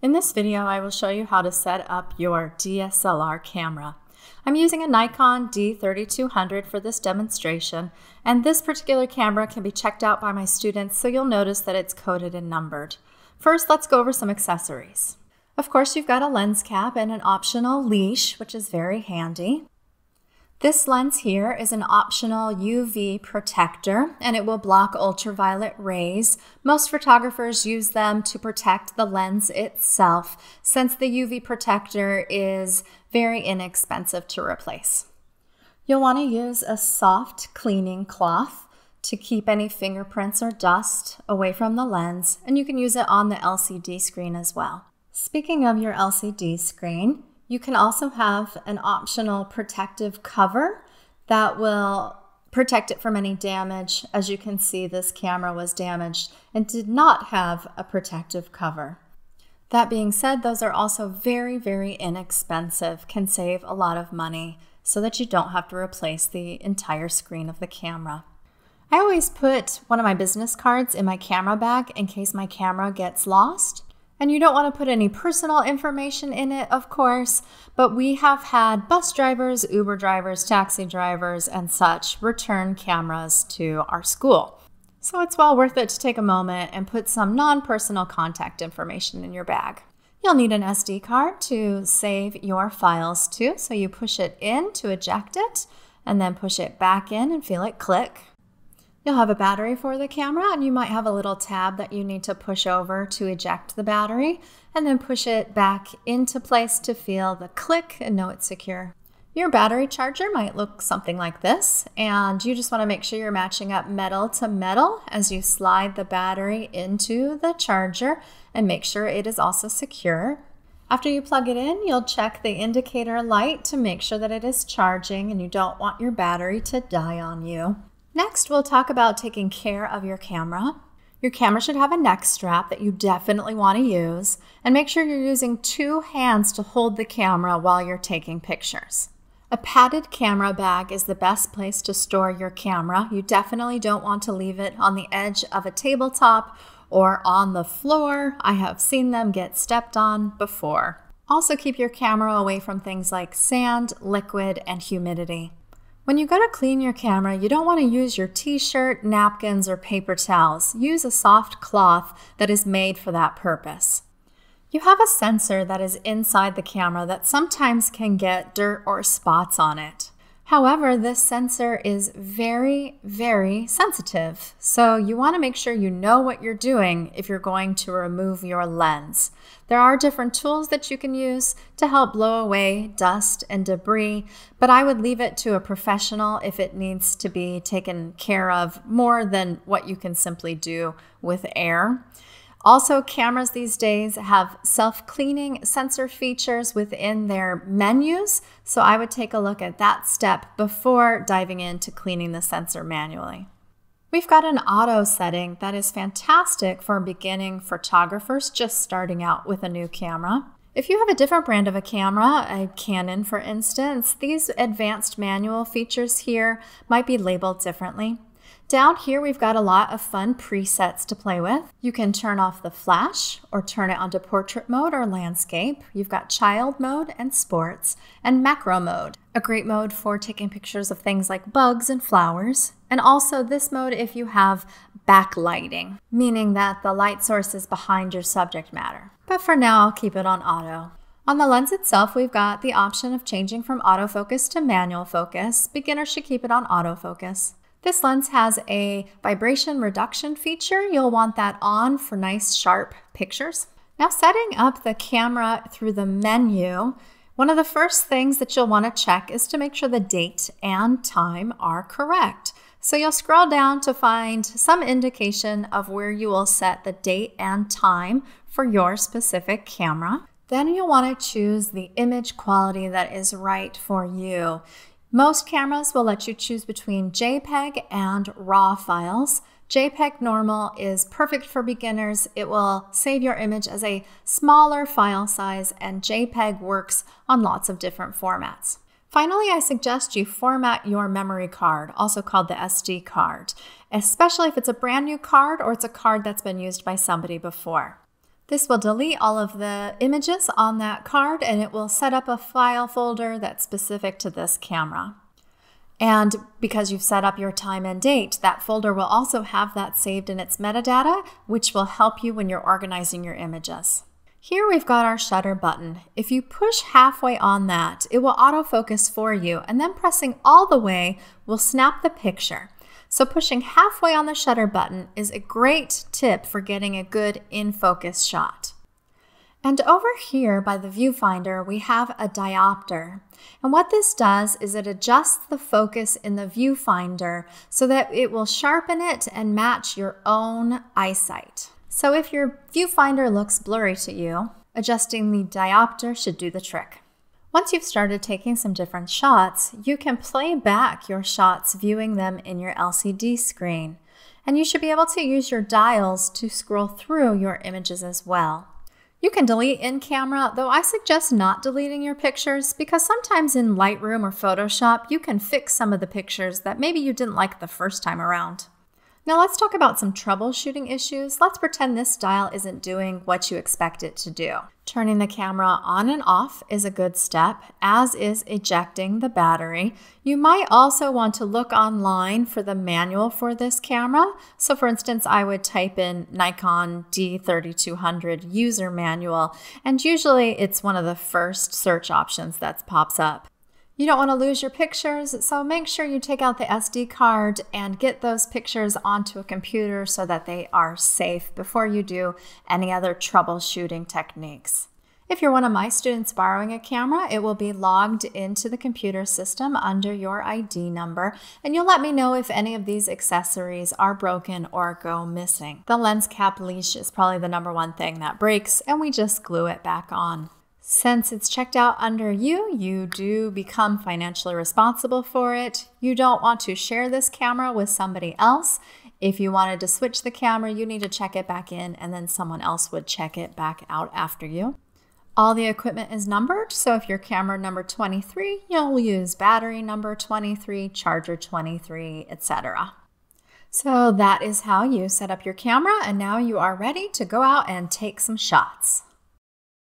In this video, I will show you how to set up your DSLR camera. I'm using a Nikon D3200 for this demonstration, and this particular camera can be checked out by my students, so you'll notice that it's coded and numbered. First, let's go over some accessories. Of course, you've got a lens cap and an optional leash, which is very handy. This lens here is an optional UV protector and it will block ultraviolet rays. Most photographers use them to protect the lens itself since the UV protector is very inexpensive to replace. You'll want to use a soft cleaning cloth to keep any fingerprints or dust away from the lens and you can use it on the LCD screen as well. Speaking of your LCD screen, you can also have an optional protective cover that will protect it from any damage. As you can see, this camera was damaged and did not have a protective cover. That being said, those are also very, very inexpensive, can save a lot of money so that you don't have to replace the entire screen of the camera. I always put one of my business cards in my camera bag in case my camera gets lost. And you don't want to put any personal information in it, of course, but we have had bus drivers, Uber drivers, taxi drivers, and such return cameras to our school. So it's well worth it to take a moment and put some non personal contact information in your bag. You'll need an SD card to save your files to, so you push it in to eject it, and then push it back in and feel it click. You'll have a battery for the camera and you might have a little tab that you need to push over to eject the battery and then push it back into place to feel the click and know it's secure. Your battery charger might look something like this and you just want to make sure you're matching up metal to metal as you slide the battery into the charger and make sure it is also secure. After you plug it in, you'll check the indicator light to make sure that it is charging and you don't want your battery to die on you. Next, we'll talk about taking care of your camera. Your camera should have a neck strap that you definitely want to use, and make sure you're using two hands to hold the camera while you're taking pictures. A padded camera bag is the best place to store your camera. You definitely don't want to leave it on the edge of a tabletop or on the floor. I have seen them get stepped on before. Also, keep your camera away from things like sand, liquid, and humidity. When you go to clean your camera, you don't want to use your t-shirt, napkins, or paper towels. Use a soft cloth that is made for that purpose. You have a sensor that is inside the camera that sometimes can get dirt or spots on it. However, this sensor is very, very sensitive. So you want to make sure you know what you're doing if you're going to remove your lens. There are different tools that you can use to help blow away dust and debris, but I would leave it to a professional if it needs to be taken care of more than what you can simply do with air. Also, cameras these days have self cleaning sensor features within their menus, so I would take a look at that step before diving into cleaning the sensor manually. We've got an auto setting that is fantastic for beginning photographers just starting out with a new camera. If you have a different brand of a camera, a Canon for instance, these advanced manual features here might be labeled differently. Down here, we've got a lot of fun presets to play with. You can turn off the flash or turn it onto portrait mode or landscape. You've got child mode and sports and macro mode, a great mode for taking pictures of things like bugs and flowers. And also this mode if you have backlighting, meaning that the light source is behind your subject matter. But for now, I'll keep it on auto. On the lens itself, we've got the option of changing from autofocus to manual focus. Beginners should keep it on autofocus. This lens has a vibration reduction feature. You'll want that on for nice sharp pictures. Now setting up the camera through the menu, one of the first things that you'll want to check is to make sure the date and time are correct. So you'll scroll down to find some indication of where you will set the date and time for your specific camera. Then you'll want to choose the image quality that is right for you. Most cameras will let you choose between JPEG and RAW files. JPEG normal is perfect for beginners. It will save your image as a smaller file size and JPEG works on lots of different formats. Finally, I suggest you format your memory card, also called the SD card, especially if it's a brand new card or it's a card that's been used by somebody before. This will delete all of the images on that card and it will set up a file folder that's specific to this camera. And because you've set up your time and date, that folder will also have that saved in its metadata, which will help you when you're organizing your images. Here we've got our shutter button. If you push halfway on that, it will autofocus for you, and then pressing all the way will snap the picture. So pushing halfway on the shutter button is a great tip for getting a good in-focus shot. And over here by the viewfinder, we have a diopter. And what this does is it adjusts the focus in the viewfinder so that it will sharpen it and match your own eyesight. So if your viewfinder looks blurry to you, adjusting the diopter should do the trick. Once you've started taking some different shots, you can play back your shots viewing them in your LCD screen. And you should be able to use your dials to scroll through your images as well. You can delete in camera, though I suggest not deleting your pictures because sometimes in Lightroom or Photoshop, you can fix some of the pictures that maybe you didn't like the first time around. Now let's talk about some troubleshooting issues. Let's pretend this dial isn't doing what you expect it to do. Turning the camera on and off is a good step, as is ejecting the battery. You might also want to look online for the manual for this camera. So for instance, I would type in Nikon D3200 user manual, and usually it's one of the first search options that pops up. You don't want to lose your pictures, so make sure you take out the SD card and get those pictures onto a computer so that they are safe before you do any other troubleshooting techniques. If you're one of my students borrowing a camera, it will be logged into the computer system under your ID number, and you'll let me know if any of these accessories are broken or go missing. The lens cap leash is probably the number one thing that breaks, and we just glue it back on. Since it's checked out under you, you do become financially responsible for it. You don't want to share this camera with somebody else. If you wanted to switch the camera, you need to check it back in and then someone else would check it back out after you. All the equipment is numbered, so if your camera number 23, you'll use battery number 23, charger 23, etc. So that is how you set up your camera, and now you are ready to go out and take some shots.